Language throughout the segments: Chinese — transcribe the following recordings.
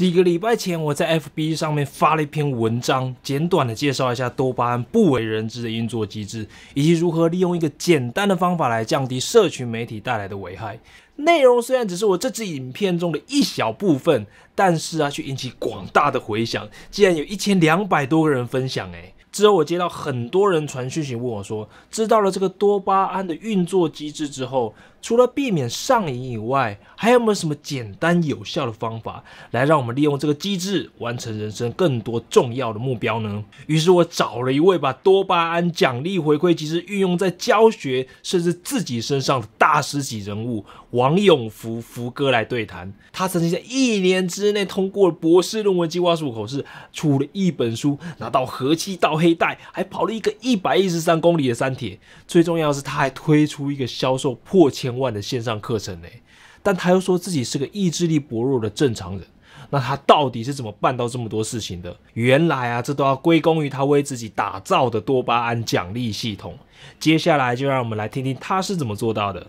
几个礼拜前，我在 FB 上面发了一篇文章，简短的介绍一下多巴胺不为人知的运作机制，以及如何利用一个简单的方法来降低社群媒体带来的危害。内容虽然只是我这支影片中的一小部分，但是啊，却引起广大的回响，竟然有一千两百多个人分享，诶。之后我接到很多人传讯息问我说，知道了这个多巴胺的运作机制之后。除了避免上瘾以外，还有没有什么简单有效的方法，来让我们利用这个机制完成人生更多重要的目标呢？于是我找了一位把多巴胺奖励回馈机制运用在教学甚至自己身上的大师级人物王永福福哥来对谈。他曾经在一年之内通过博士论文计划书口试，出了一本书，拿到和气道黑带，还跑了一个一百一十三公里的山铁。最重要的是，他还推出一个销售破千。万的线上课程呢？但他又说自己是个意志力薄弱的正常人，那他到底是怎么办到这么多事情的？原来啊，这都要归功于他为自己打造的多巴胺奖励系统。接下来就让我们来听听他是怎么做到的。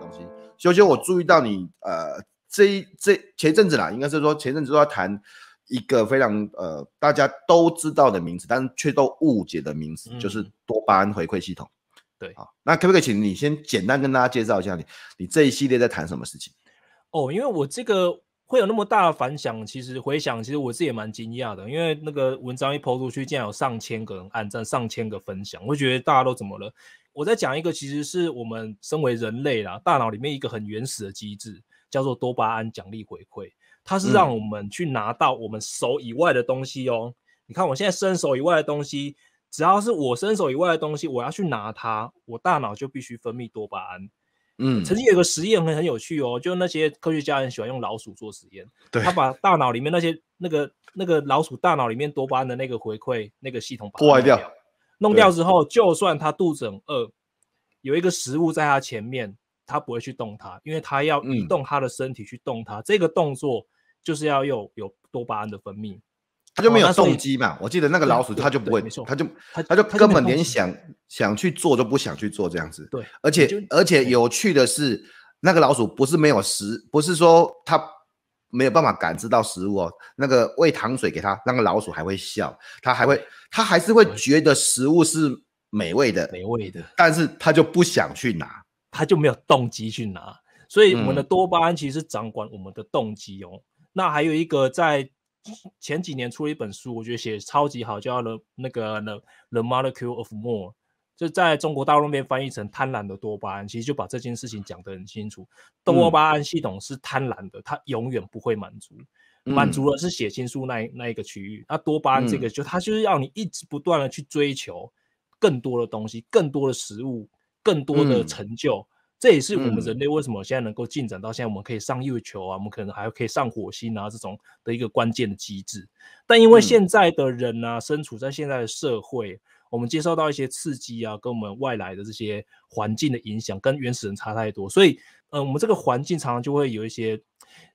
东西，修修，我注意到你呃，这一这前阵子啦，应该是说前阵子都在谈一个非常呃大家都知道的名词，但是却都误解的名词，就是多巴胺回馈系统。对，好，那可不可以请你先简单跟大家介绍一下你你这一系列在谈什么事情？哦，因为我这个会有那么大的反响，其实回想，其实我自己也蛮惊讶的，因为那个文章一抛出去，竟然有上千个人按赞，上千个分享，我觉得大家都怎么了？我在讲一个，其实是我们身为人类啦，大脑里面一个很原始的机制，叫做多巴胺奖励回馈，它是让我们去拿到我们手以外的东西哦。你看我现在伸手以外的东西。只要是我伸手以外的东西，我要去拿它，我大脑就必须分泌多巴胺。嗯，曾经有个实验很很有趣哦，就那些科学家很喜欢用老鼠做实验，他把大脑里面那些那个那个老鼠大脑里面多巴胺的那个回馈那个系统破坏掉，弄掉之后，就算它肚子很饿，有一个食物在它前面，它不会去动它，因为它要移动它的身体去动它，这个动作就是要有有多巴胺的分泌。他就没有动机嘛？我记得那个老鼠，他就不会，他就他就根本连想想去做都不想去做这样子。对，而且而且有趣的是，那个老鼠不是没有食，不是说它没有办法感知到食物哦。那个喂糖水给它，那个老鼠还会笑，它还会，它还是会觉得食物是美味的，美味的。但是它就不想去拿，它就没有动机去拿。所以我们的多巴胺其实掌管我们的动机哦。那还有一个在。前几年出了一本书，我觉得写超级好，叫《The 那个 The The Molecule of More》，就在中国大陆那边翻译成“贪婪的多巴胺”，其实就把这件事情讲得很清楚。多巴胺系统是贪婪的，它永远不会满足，满足了是血清素那那一个区域。那多巴胺这个就它就是要你一直不断的去追求更多的东西，更多的食物，更多的成就。这也是我们人类为什么现在能够进展到现在，我们可以上月球啊，我们可能还可以上火星啊，这种的一个关键的机制。但因为现在的人呢，身处在现在的社会，我们接受到一些刺激啊，跟我们外来的这些环境的影响，跟原始人差太多，所以。嗯，我们这个环境常常就会有一些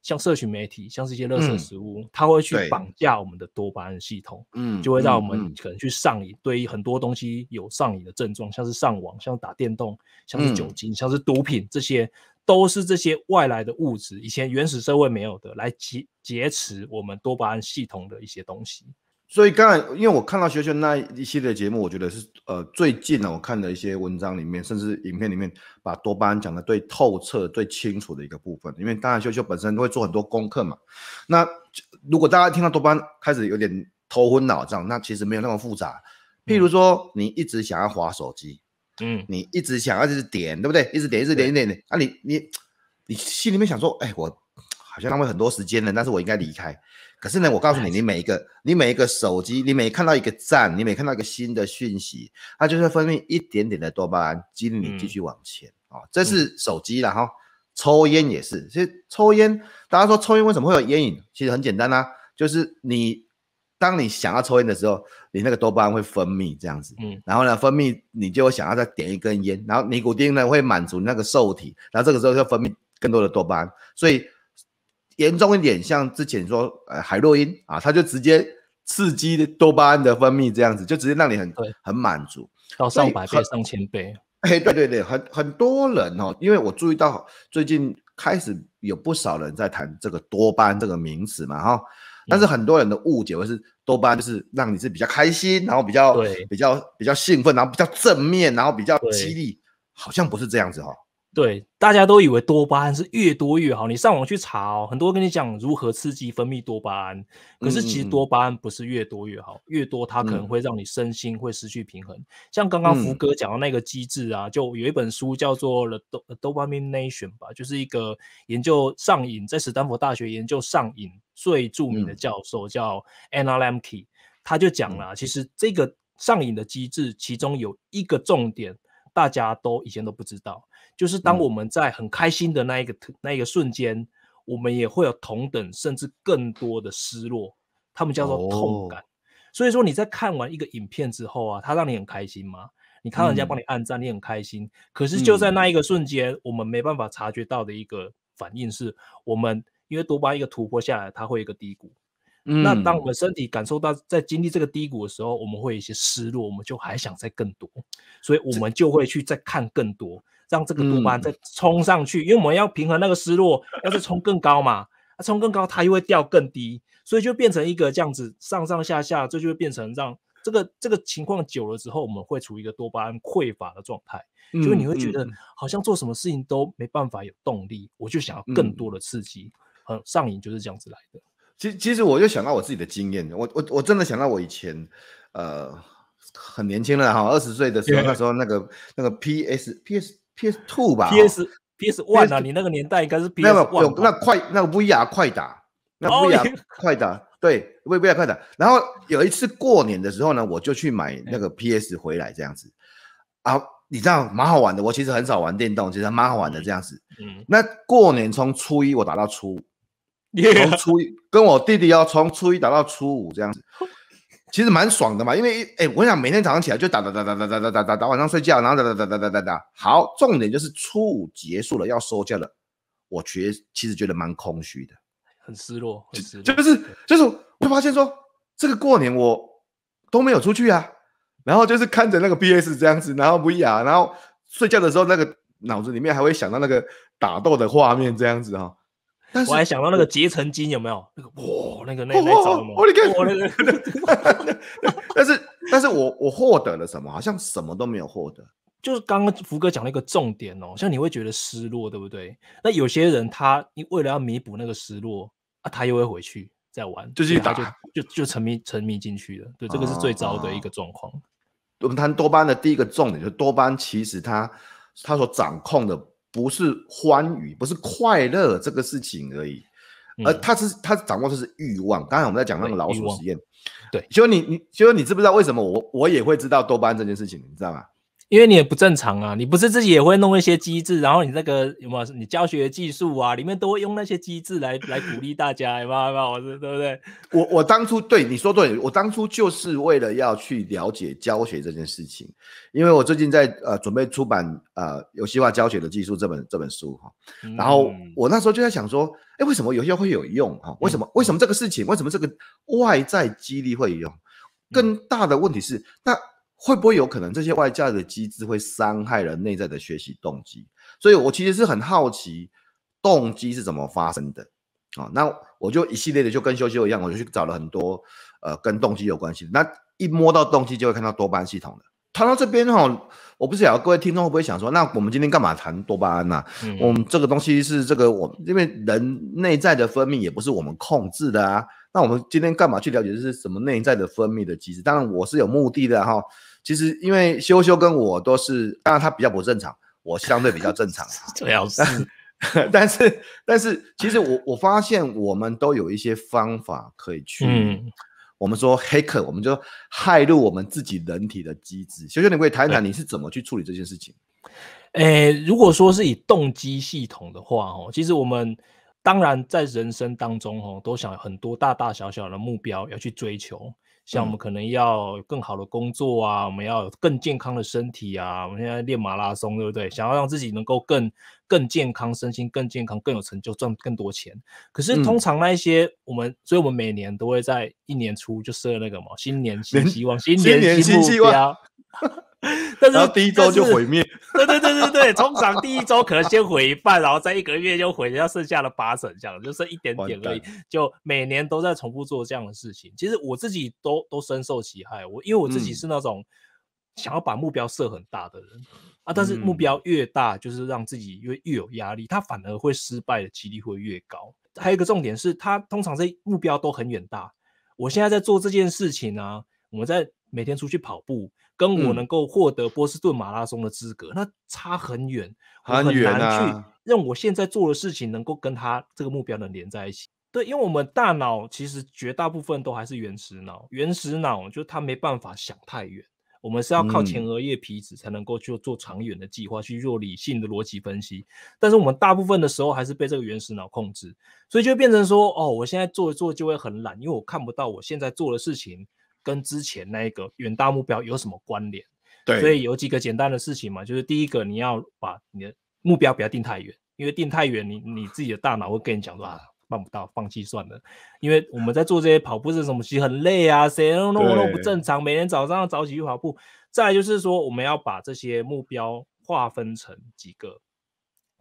像社群媒体，像是一些垃圾食物，它会去绑架我们的多巴胺系统，嗯，就会让我们可能去上瘾，对于很多东西有上瘾的症状，像是上网、像打电动、像是酒精、像是毒品，这些都是这些外来的物质，以前原始社会没有的，来劫劫持我们多巴胺系统的一些东西。所以刚才，因为我看到学学那一系列节目，我觉得是呃最近呢，我看的一些文章里面，甚至影片里面，把多巴胺讲的最透彻、最清楚的一个部分。因为当然秀秀本身会做很多功课嘛。那如果大家听到多巴胺开始有点头昏脑胀，那其实没有那么复杂。譬如说，你一直想要划手机，嗯，你一直想要就是点，对不对？一直点，一直点，一点点。那你你你心里面想说，哎，我好像浪费很多时间了，但是我应该离开。可是呢，我告诉你，你每一个，你每一个手机，你每看到一个赞，你每看到一个新的讯息，它就是分泌一点点的多巴胺，激励你继续往前啊。这是手机了哈，抽烟也是。其实抽烟，大家说抽烟为什么会有烟瘾？其实很简单啊，就是你当你想要抽烟的时候，你那个多巴胺会分泌这样子，嗯，然后呢，分泌你就会想要再点一根烟，然后尼古丁呢会满足那个受体，然后这个时候就分泌更多的多巴胺，所以。严重一点，像之前说，呃，海洛因啊，它就直接刺激多巴胺的分泌，这样子就直接让你很很满足，到上百倍、上千倍。哎，对对对，很很多人哦，因为我注意到最近开始有不少人在谈这个多巴胺这个名词嘛，哈。但是很多人的误解会是多巴胺就是让你是比较开心，然后比较比较比较兴奋，然后比较正面，然后比较激励，好像不是这样子哈。对，大家都以为多巴胺是越多越好。你上网去查哦，很多跟你讲如何刺激分泌多巴胺，可是其实多巴胺不是越多越好，越多它可能会让你身心会失去平衡。像刚刚福哥讲的那个机制啊，就有一本书叫做《The Dopamine Nation》吧，就是一个研究上瘾，在史丹佛大学研究上瘾最著名的教授叫 Anna Lemke，他就讲了，其实这个上瘾的机制其中有一个重点，大家都以前都不知道。就是当我们在很开心的那一个那一个瞬间，我们也会有同等甚至更多的失落，他们叫做痛感。所以说你在看完一个影片之后啊，它让你很开心吗？你看到人家帮你按赞，你很开心。可是就在那一个瞬间，我们没办法察觉到的一个反应是，我们因为多巴一个突破下来，它会有一个低谷。那当我们身体感受到在经历这个低谷的时候，我们会有一些失落，我们就还想再更多，所以我们就会去再看更多。让这个多巴胺再冲上去，因为我们要平衡那个失落，要是冲更高嘛，它冲更高，它又会掉更低，所以就变成一个这样子上上下下，这就会变成让这个这个情况久了之后，我们会处于一个多巴胺匮乏的状态，就是你会觉得好像做什么事情都没办法有动力，我就想要更多的刺激，很上瘾就是这样子来的。其实其实我就想到我自己的经验，我我我真的想到我以前呃很年轻了哈，二十岁的时候，那时候那个那个 P S P S。P.S. Two 吧，P.S. P.S. One 啊，你那个年代应该是 P.S. One。那快那个 VR 快打，那 VR 快打，对，VR 快打。然后有一次过年的时候呢，我就去买那个 P.S. 回来这样子啊，你知道蛮好玩的。我其实很少玩电动，其实蛮好玩的这样子。嗯。那过年从初一我打到初五，从初一跟我弟弟要从初一打到初五这样子。其实蛮爽的嘛，因为哎，我想每天早上起来就打打打打打打打打打打，晚上睡觉，然后打打打打打打打。好，重点就是初五结束了要收假了，我觉其实觉得蛮空虚的，很失落，很失落。就是就是，我发现说这个过年我都没有出去啊，然后就是看着那个 PS 这样子，然后 VR，然后睡觉的时候那个脑子里面还会想到那个打斗的画面这样子哈。我还想到那个结成金有没有？那个哇，那个那那招吗？我你看我那个，但是但是我我获得了什么？好像什么都没有获得。就是刚刚福哥讲了一个重点哦，像你会觉得失落，对不对？那有些人他为了要弥补那个失落啊，他又会回去再玩，就是打就就就沉迷沉迷进去了。对，这个是最糟的一个状况。我们谈多巴胺的第一个重点，就是多巴胺其实它它所掌控的。不是欢愉，不是快乐这个事情而已，而他是他掌握的是欲望。刚才我们在讲那个老鼠实验，对，就你你就你知不知道为什么我我也会知道多巴胺这件事情？你知道吗？因为你也不正常啊，你不是自己也会弄一些机制，然后你那个有没有你教学技术啊，里面都会用那些机制来 来鼓励大家，有没有？有没有？对不对？我我当初对你说对，我当初就是为了要去了解教学这件事情，因为我最近在呃准备出版呃游戏化教学的技术这本这本书哈，然后我那时候就在想说，哎，为什么游戏会有用哈？为什么为什么这个事情？为什么这个外在激励会有用？更大的问题是那。会不会有可能这些外在的机制会伤害人内在的学习动机？所以我其实是很好奇动机是怎么发生的啊？那我就一系列的就跟修修一样，我就去找了很多呃跟动机有关系的。那一摸到动机，就会看到多巴胺系统的。谈到这边哈，我不知道各位听众会不会想说，那我们今天干嘛谈多巴胺呢？我们这个东西是这个我因为人内在的分泌也不是我们控制的啊。那我们今天干嘛去了解这是什么内在的分泌的机制？当然我是有目的的哈。其实，因为修修跟我都是，当然他比较不正常，我相对比较正常。这样子，但是，但是，其实我我发现我们都有一些方法可以去，我们说黑客，我们就害入我们自己人体的机制。修修，你可以谈一谈你是怎么去处理这件事情？诶，如果说是以动机系统的话，哦，其实我们当然在人生当中，哦，都想很多大大小小的目标要去追求。像我们可能要更好的工作啊，我们要有更健康的身体啊。我们现在练马拉松，对不对？想要让自己能够更更健康，身心更健康，更有成就，赚更多钱。可是通常那一些我们，所以我们每年都会在一年初就设那个嘛，新年新希望，新年新目标。但是然后第一周就毁灭。对对对对对，通常第一周可能先毁一半，然后再一个月就毁掉剩下的八成，这样就剩一点点而已。就每年都在重复做这样的事情。其实我自己都都深受其害。我因为我自己是那种想要把目标设很大的人啊，但是目标越大，就是让自己越越有压力，他反而会失败的几率会越高。还有一个重点是，他通常这目标都很远大。我现在在做这件事情呢，我们在每天出去跑步。跟我能够获得波士顿马拉松的资格，那差很远，很难去让我现在做的事情能够跟他这个目标能连在一起。对，因为我们大脑其实绝大部分都还是原始脑，原始脑就它没办法想太远，我们是要靠前额叶皮质才能够去做长远的计划，去做理性的逻辑分析。但是我们大部分的时候还是被这个原始脑控制，所以就变成说，哦，我现在做一做就会很懒，因为我看不到我现在做的事情。跟之前那一个远大目标有什么关联？对，所以有几个简单的事情嘛，就是第一个，你要把你的目标不要定太远，因为定太远，你你自己的大脑会跟你讲说啊，办不到，放弃算了。因为我们在做这些跑步是什么，其实很累啊，谁弄弄弄不正常，每天早上要早起去跑步。再就是说，我们要把这些目标划分成几个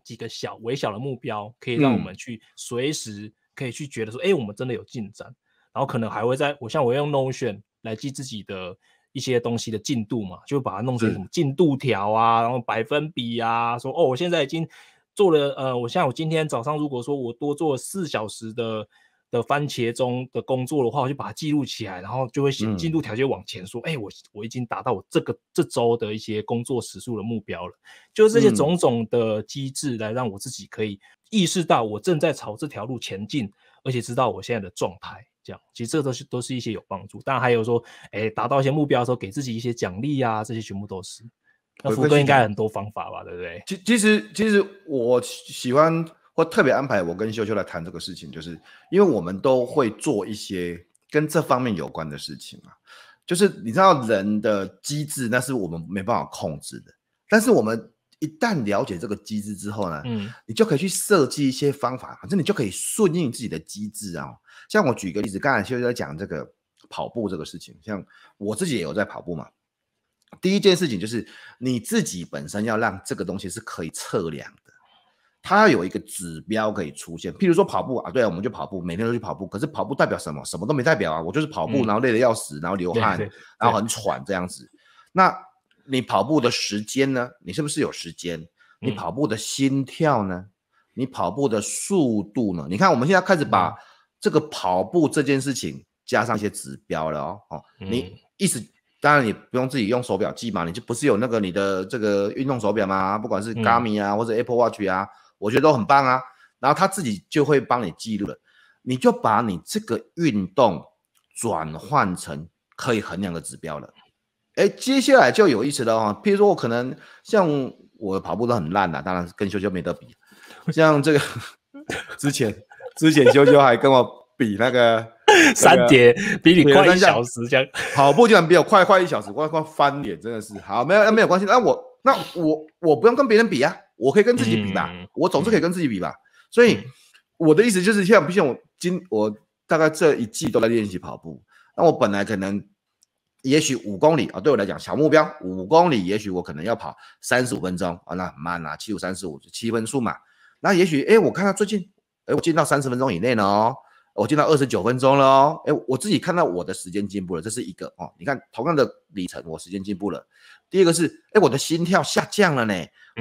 几个小微小的目标，可以让我们去随时可以去觉得说，哎，我们真的有进展，然后可能还会在我像我用 Notion。来记自己的一些东西的进度嘛，就把它弄成什么进度条啊，然后百分比啊，说哦，我现在已经做了，呃，我像我今天早上如果说我多做四小时的的番茄钟的工作的话，我就把它记录起来，然后就会写进度条就往前说，哎，我我已经达到我这个这周的一些工作时数的目标了，就是这些种种的机制来让我自己可以意识到我正在朝这条路前进，而且知道我现在的状态。这样，其实这都是都是一些有帮助，当然还有说，哎，达到一些目标的时候，给自己一些奖励啊，这些全部都是。那福哥应该很多方法吧，对不对？其其实其实我喜欢或特别安排我跟秀秀来谈这个事情，就是因为我们都会做一些跟这方面有关的事情嘛。就是你知道人的机制，那是我们没办法控制的，但是我们。一旦了解这个机制之后呢，嗯，你就可以去设计一些方法，反正你就可以顺应自己的机制啊。像我举个例子，刚才就在讲这个跑步这个事情，像我自己也有在跑步嘛。第一件事情就是你自己本身要让这个东西是可以测量的，它要有一个指标可以出现。譬如说跑步啊，对啊，我们就跑步，每天都去跑步。可是跑步代表什么？什么都没代表啊，我就是跑步，然后累得要死，然后流汗，然后很喘这样子。那你跑步的时间呢？你是不是有时间？你跑步的心跳呢？你跑步的速度呢？你看，我们现在开始把这个跑步这件事情加上一些指标了哦。哦，你意思当然你不用自己用手表记嘛，你就不是有那个你的这个运动手表吗？不管是 Garmin 啊或者 Apple Watch 啊，我觉得都很棒啊。然后它自己就会帮你记录了，你就把你这个运动转换成可以衡量的指标了。哎，接下来就有意思了哦。譬如说，我可能像我跑步都很烂的，当然跟修修没得比。像这个 之前，之前修修还跟我比那个 三节，比你快一小时，这样跑步竟然比我快快一小时，快快翻脸，真的是好，没有那没有关系。那我那我我不用跟别人比啊，我可以跟自己比吧，我总是可以跟自己比吧。所以我的意思就是，像不像我今我大概这一季都在练习跑步，那我本来可能。也许五公里啊，对我来讲小目标，五公里，也许我可能要跑三十五分钟啊，那很慢啊，七五三十五七分数嘛。那也许哎，我看到最近，哎，我进到三十分钟以内了哦，我进到二十九分钟了哦，哎，我自己看到我的时间进步了，这是一个哦。你看同样的里程，我时间进步了。第二个是，哎，我的心跳下降了呢，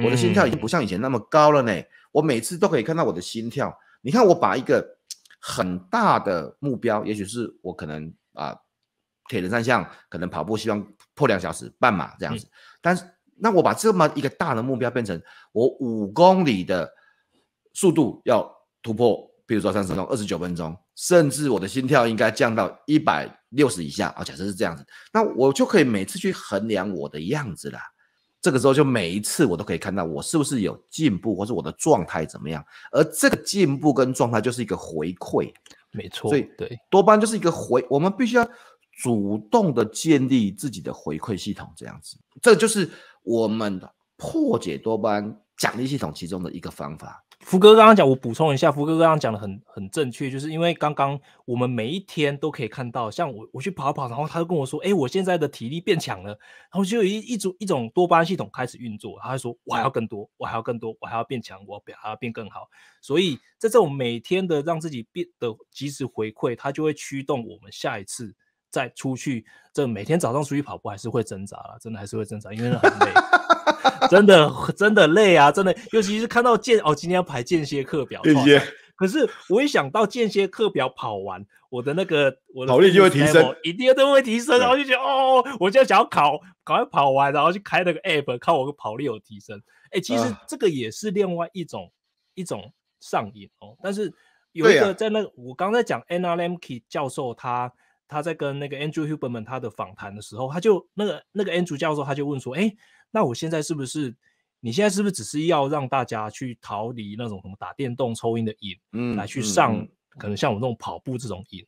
我的心跳已经不像以前那么高了呢。我每次都可以看到我的心跳。你看，我把一个很大的目标，也许是我可能啊。铁人三项可能跑步希望破两小时半马这样子，但是那我把这么一个大的目标变成我五公里的速度要突破，比如说三十分钟、二十九分钟，甚至我的心跳应该降到一百六十以下啊。假设是这样子，那我就可以每次去衡量我的样子啦。这个时候就每一次我都可以看到我是不是有进步，或是我的状态怎么样。而这个进步跟状态就是一个回馈，没错。所以对多半就是一个回，我们必须要。主动的建立自己的回馈系统，这样子，这就是我们破解多巴胺奖励系统其中的一个方法。福哥刚刚讲，我补充一下，福哥刚刚讲的很很正确，就是因为刚刚我们每一天都可以看到，像我我去跑跑，然后他就跟我说，哎，我现在的体力变强了，然后就有一一种一种多巴胺系统开始运作，他说我还要更多，我还要更多，我还要变强，我还要变更好，所以在这种每天的让自己变的及时回馈，它就会驱动我们下一次再出去，这每天早上出去跑步还是会挣扎了，真的还是会挣扎，因为很累。真的真的累啊！真的，尤其是看到间哦，今天要排间歇课表。间歇。可是我一想到间歇课表跑完，我的那个我的跑力就会提升，一定都会提升。然后就觉得哦，我就想要考，赶快跑完，然后去开那个 app，看我的跑力有提升。哎，其实这个也是另外一种一种上瘾哦。但是有一个在那个我刚才讲 Anna Lemke 教授，他他在跟那个 Andrew Huberman 他的访谈的时候，他就那个那个 Andrew 教授他就问说，哎。那我现在是不是？你现在是不是只是要让大家去逃离那种什么打电动、抽烟的瘾，嗯，来去上可能像我这种跑步这种瘾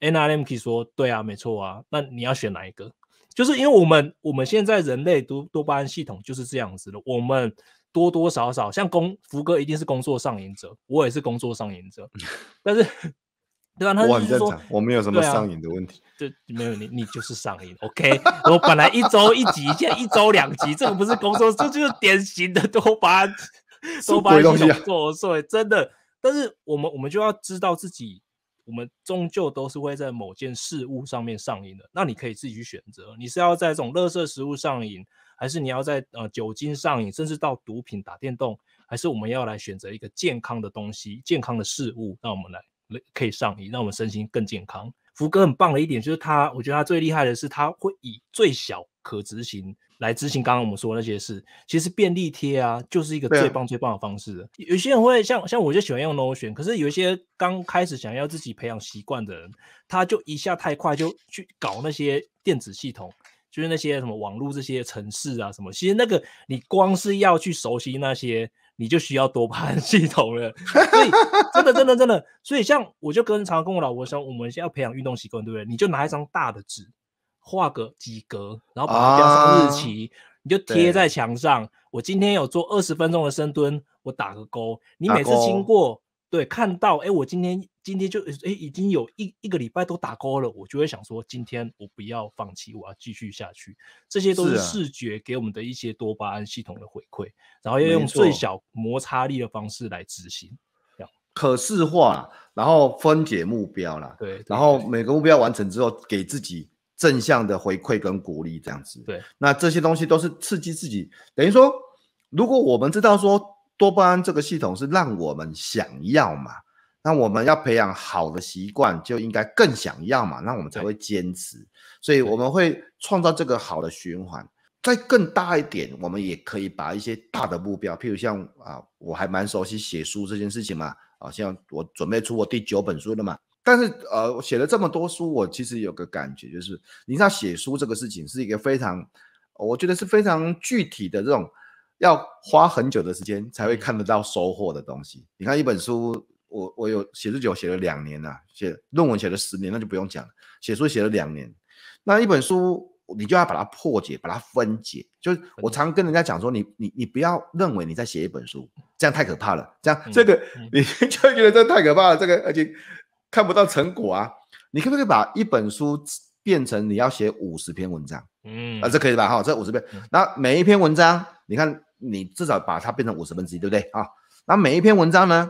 ？N R M K 说，对啊，没错啊。那你要选哪一个？就是因为我们我们现在人类多多巴胺系统就是这样子的，我们多多少少像工福哥一定是工作上瘾者，我也是工作上瘾者，但是。对啊，他就是说我没有什么上瘾的问题，对没有你，你就是上瘾。OK，我本来一周一集，现在一周两集，这个不是工作，这就是典型的多巴胺，多巴胺系统作祟，真的。但是我们我们就要知道自己，我们终究都是会在某件事物上面上瘾的。那你可以自己去选择，你是要在这种垃圾食物上瘾，还是你要在呃酒精上瘾，甚至到毒品、打电动，还是我们要来选择一个健康的东西、健康的事物，让我们来。可以上瘾，让我们身心更健康。福哥很棒的一点就是他，我觉得他最厉害的是他会以最小可执行来执行刚刚我们说的那些事。其实便利贴啊，就是一个最棒最棒的方式。有些人会像像我就喜欢用 Notion，可是有一些刚开始想要自己培养习惯的人，他就一下太快就去搞那些电子系统，就是那些什么网络这些城市啊什么。其实那个你光是要去熟悉那些。你就需要多巴胺系统了，所以真的真的真的，所以像我就跟常常跟我老婆说，我们先要培养运动习惯，对不对？你就拿一张大的纸，画个几格，然后把它标上日期，你就贴在墙上。我今天有做二十分钟的深蹲，我打个勾。你每次经过。对，看到哎，我今天今天就哎已经有一一个礼拜都打勾了，我就会想说，今天我不要放弃，我要继续下去。这些都是视觉给我们的一些多巴胺系统的回馈，然后要用最小摩擦力的方式来执行，这样可视化，然后分解目标啦，对，然后每个目标完成之后，给自己正向的回馈跟鼓励，这样子。对，那这些东西都是刺激自己，等于说，如果我们知道说。多巴胺这个系统是让我们想要嘛？那我们要培养好的习惯，就应该更想要嘛？那我们才会坚持。所以我们会创造这个好的循环。再更大一点，我们也可以把一些大的目标，譬如像啊，我还蛮熟悉写书这件事情嘛。啊，像我准备出我第九本书了嘛。但是呃，写了这么多书，我其实有个感觉，就是你知道写书这个事情是一个非常，我觉得是非常具体的这种。要花很久的时间才会看得到收获的东西。你看一本书，我我有写字久，写了两年呐，写论文写了十年，那就不用讲了。写书写了两年，那一本书你就要把它破解，把它分解。就是我常跟人家讲说，你你你不要认为你在写一本书，这样太可怕了。这样这个你 就觉得这太可怕了，这个而且看不到成果啊。你可不可以把一本书变成你要写五十篇文章？嗯，啊，这可以吧？哈，这五十篇，那每一篇文章，你看。你至少把它变成五十分之一，对不对啊？那每一篇文章呢？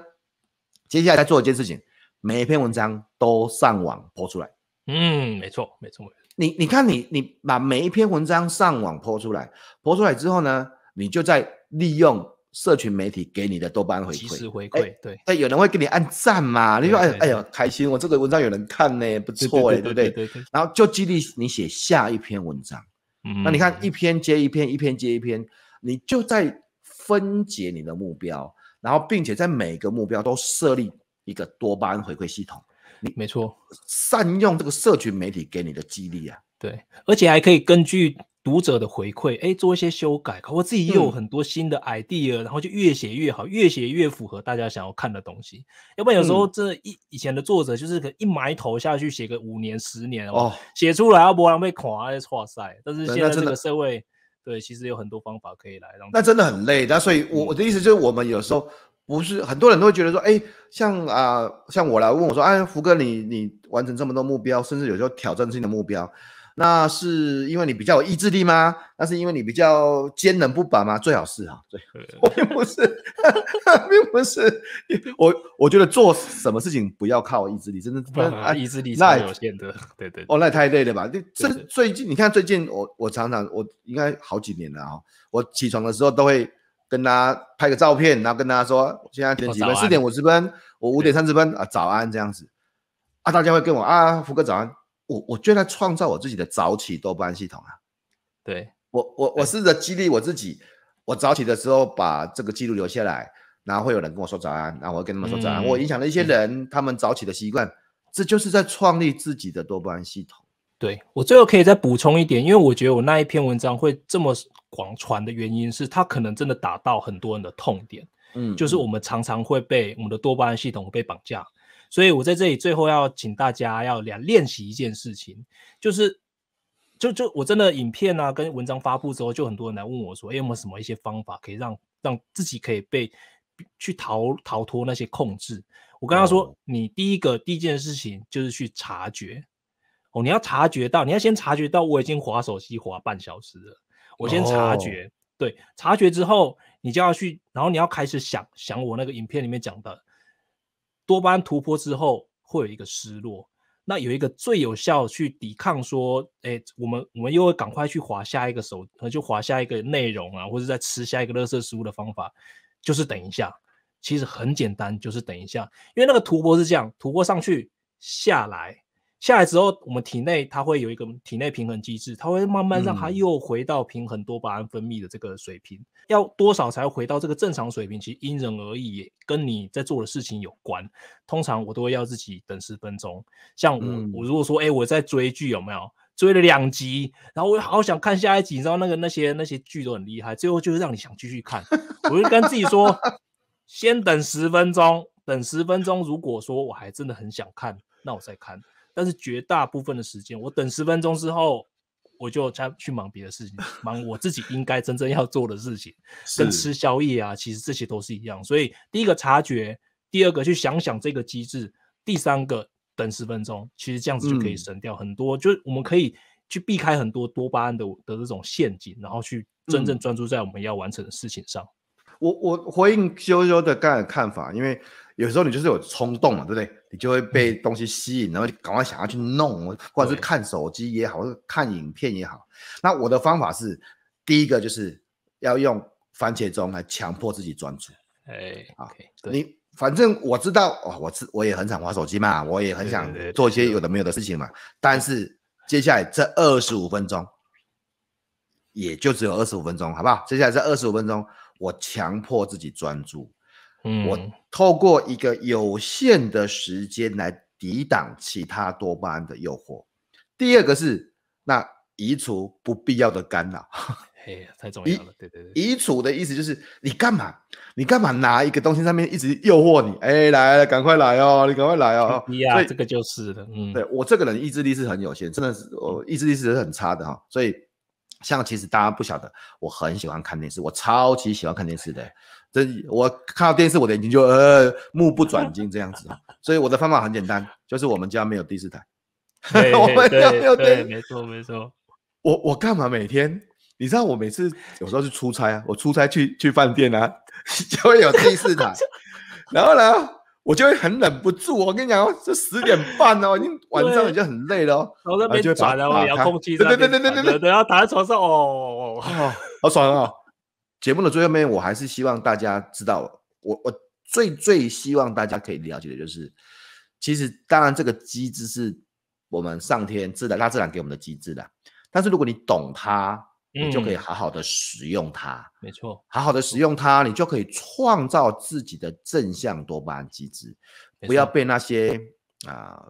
接下来再做一件事情，每一篇文章都上网播出来。嗯，没错，没错。你你看，你你把每一篇文章上网播出来，播出来之后呢，你就在利用社群媒体给你的多巴胺回馈，及时回馈。对，哎，有人会给你按赞嘛？你说，哎哎呦，开心，我这个文章有人看呢，不错哎，对不对？对对。然后就激励你写下一篇文章。嗯。那你看，一篇接一篇，一篇接一篇。你就在分解你的目标，然后并且在每个目标都设立一个多巴胺回馈系统。你没错，善用这个社群媒体给你的激励啊。对，而且还可以根据读者的回馈，哎，做一些修改。我自己又有很多新的 idea，然后就越写越好，越写越符合大家想要看的东西。要不然有时候这一以前的作者就是可一埋头下去写个五年、十年哦，写出来要不然被垮，哎，哇塞！但是现在这个社会。对，其实有很多方法可以来让。那真的很累，那所以，我我的意思就是，我们有时候不是很多人都会觉得说，哎，像啊，像我来问我说，哎，福哥，你你完成这么多目标，甚至有时候挑战性的目标，那是因为你比较有意志力吗？那是因为你比较坚韧不拔吗？最好是哈，对，我 并不是，并不是，我我觉得做什么事情不要靠意志力，真的啊，意志力那有限的，对对，哦，那太累了吧？这最近你看，最近我我常常我应该好几年了啊，我起床的时候都会。跟大家拍个照片，然后跟大家说，现在点几分？四点五十分，我五点三十分啊，早安这样子啊，大家会跟我啊，福哥早安。我我就在创造我自己的早起多巴胺系统啊。对我我我试着激励我自己，我早起的时候把这个记录留下来，然后会有人跟我说早安，然后我跟他们说早安。我影响了一些人，他们早起的习惯，这就是在创立自己的多巴胺系统。对我最后可以再补充一点，因为我觉得我那一篇文章会这么广传的原因是，它可能真的打到很多人的痛点，嗯，就是我们常常会被我们的多巴胺系统被绑架，所以我在这里最后要请大家要练练习一件事情，就是就就我真的影片啊跟文章发布之后，就很多人来问我说，哎，有没有什么一些方法可以让让自己可以被去逃逃脱那些控制？我跟他说，你第一个第一件事情就是去察觉。哦，你要察觉到，你要先察觉到我已经划手机划半小时了。我先察觉，对，察觉之后，你就要去，然后你要开始想想我那个影片里面讲的多巴胺突破之后会有一个失落。那有一个最有效去抵抗说，哎，我们我们又会赶快去划下一个手，就划下一个内容啊，或者在吃下一个垃圾食物的方法，就是等一下。其实很简单，就是等一下，因为那个突破是这样，突破上去下来。下来之后，我们体内它会有一个体内平衡机制，它会慢慢让它又回到平衡多巴胺分泌的这个水平。要多少才回到这个正常水平？其实因人而异，也跟你在做的事情有关。通常我都会要自己等十分钟。像我，我如果说，哎，我在追剧，有没有追了两集，然后我好想看下一集，你知道那个那些那些剧都很厉害，最后就是让你想继续看。我就跟自己说，先等十分钟，等十分钟。如果说我还真的很想看，那我再看。但是绝大部分的时间，我等十分钟之后，我就再去忙别的事情，忙我自己应该真正要做的事情，跟吃宵夜啊，其实这些都是一样。所以第一个察觉，第二个去想想这个机制，第三个等十分钟，其实这样子就可以省掉很多，就是我们可以去避开很多多巴胺的的这种陷阱，然后去真正专注在我们要完成的事情上。我我回应修修的刚才看法，因为。有时候你就是有冲动嘛，对不对？你就会被东西吸引，然后赶快想要去弄，或者是看手机也好，或者看影片也好。那我的方法是，第一个就是要用番茄钟来强迫自己专注。哎，好，你反正我知道，哦，我是我也很想玩手机嘛，我也很想做一些有的没有的事情嘛。但是接下来这二十五分钟，也就只有二十五分钟，好不好？接下来这二十五分钟，我强迫自己专注。我透过一个有限的时间来抵挡其他多巴胺的诱惑。第二个是那移除不必要的干扰。哎，太重要了。对对对，移除的意思就是你干嘛？你干嘛拿一个东西上面一直诱惑你？哎，来，赶快来哦，你赶快来哦。呀，这个就是的。嗯，对我这个人意志力是很有限，真的是我意志力是很差的哈。所以，像其实大家不晓得，我很喜欢看电视，我超级喜欢看电视的。这我看到电视，我的眼睛就呃目不转睛这样子，所以我的方法很简单，就是我们家没有第四台，我们家没有电，没错没错。我我干嘛每天？你知道我每次有时候去出差啊，我出差去去饭店啊，就会有第四台，然后呢，我就会很忍不住。我跟你讲哦，这十点半哦，已经 晚上已经很累了哦，然后那边转，然后遥控器，对对对对对对，然后躺在床上哦，好爽啊！节目的最后面，我还是希望大家知道，我我最最希望大家可以了解的就是，其实当然这个机制是我们上天自然大自然给我们的机制的，但是如果你懂它，你就可以好好的使用它。没错，好好的使用它，你就可以创造自己的正向多巴胺机制，不要被那些啊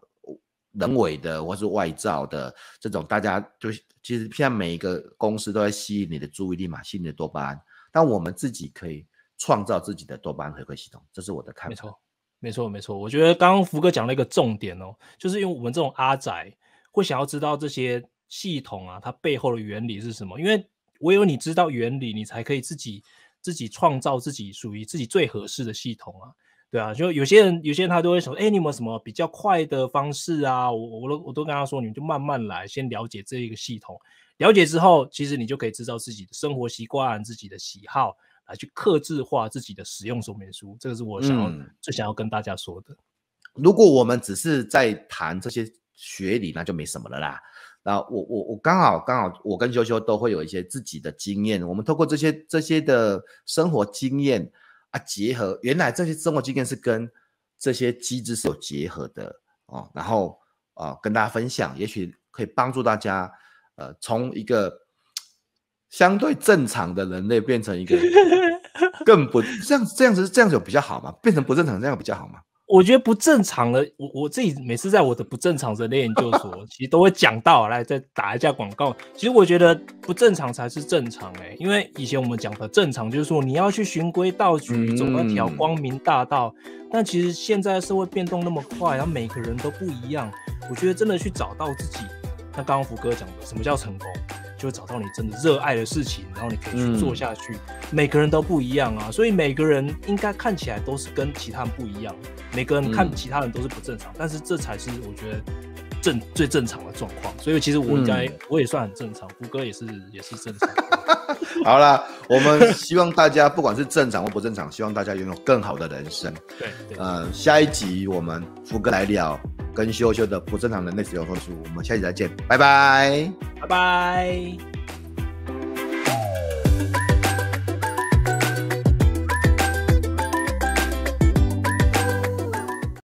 人为的或是外造的这种，大家就其实现在每一个公司都在吸引你的注意力嘛，吸引你的多巴胺。但我们自己可以创造自己的多巴胺回馈系统，这是我的看法。没错，没错，没错。我觉得刚刚福哥讲了一个重点哦，就是因为我们这种阿宅会想要知道这些系统啊，它背后的原理是什么？因为唯有你知道原理，你才可以自己自己创造自己属于自己最合适的系统啊。对啊，就有些人有些人他都会说，哎，你有没有什么比较快的方式啊？我我都我都跟他说，你们就慢慢来，先了解这一个系统。了解之后，其实你就可以知道自己的生活习惯、自己的喜好，来去克制化自己的使用说明书。这个是我想要最想要跟大家说的。如果我们只是在谈这些学理，那就没什么了啦。那我我我刚好刚好，我跟修修都会有一些自己的经验，我们透过这些这些的生活经验。啊，结合原来这些生活经验是跟这些机制是有结合的哦，然后啊跟大家分享，也许可以帮助大家，呃，从一个相对正常的人类变成一个 更不这样这样子这样子有比较好嘛？变成不正常这样比较好吗？我觉得不正常的，我我自己每次在我的不正常人类研究所，其实都会讲到，来再打一下广告。其实我觉得不正常才是正常哎，因为以前我们讲的正常就是说你要去循规蹈矩，走那条光明大道。但其实现在社会变动那么快，然后每个人都不一样，我觉得真的去找到自己，像刚刚福哥讲的，什么叫成功？就会找到你真的热爱的事情，然后你可以去做下去。每个人都不一样啊，所以每个人应该看起来都是跟其他人不一样。每个人看其他人都是不正常，但是这才是我觉得正最正常的状况。所以其实我应该我也算很正常，胡哥也是也是正常。好了，我们希望大家不管是正常或不正常，希望大家拥有更好的人生。对，呃，下一集我们福哥来聊跟修修的不正常人类使用说书，我们下期再见，拜拜，拜拜。